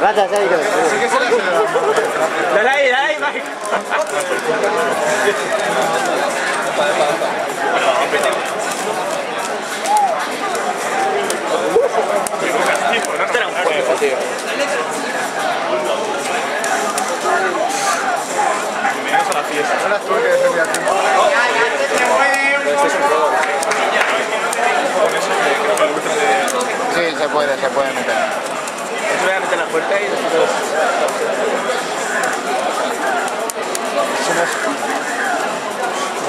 Le acelera. Dale ahí, dale ahí, Mike. Este era un juego, tío. Bienvenidos a la fiesta. Ahora tú que eres el viaje. Este es un juego. Con eso que creo que el ultra de... Sí, se puede, se puede meter. Eso voy a meter la puerta y después...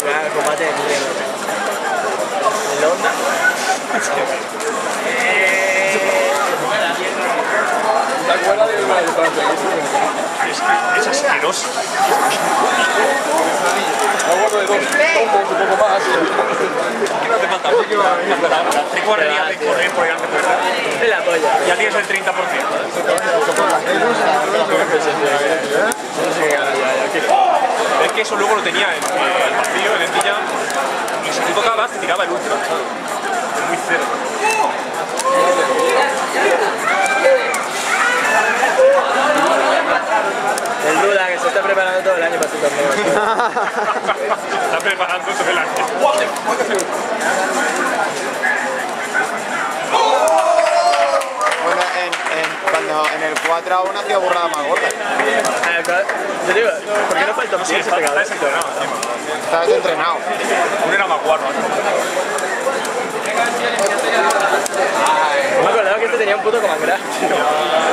Venga, el combate de. El onda. ¿Te acuerdas de una de Es es asqueroso. De dos tombos, un poco más. ¿Qué no te falta? Tres guarderías de correr por la polla. Ya tienes el 30%. Es que eso luego lo tenía en eh, el vacío, en el Dilla, y si tú tocabas, te tiraba el ultra. Es muy cero. El Duda que se está preparando todo el año para su torneo. en, cuando en el 4 aún hacía burrada más gorda. Claro. Yo digo, ¿por qué no el top Sí, 6 está, este cabrón? desentonado encima. Estabas entrenado. Uno era más guarro. No me acordaba que este tenía un puto comandante.